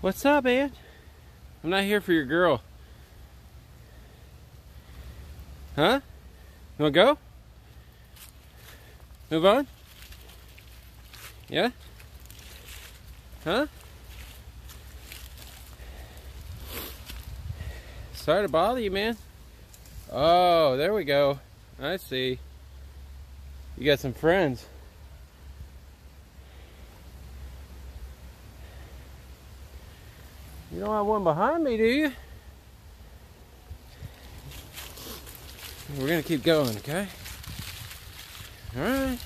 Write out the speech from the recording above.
What's up, man? I'm not here for your girl. Huh? You wanna go? Move on? Yeah? Huh? Sorry to bother you, man. Oh, there we go. I see. You got some friends. You don't have one behind me, do you? We're gonna keep going, okay? Alright.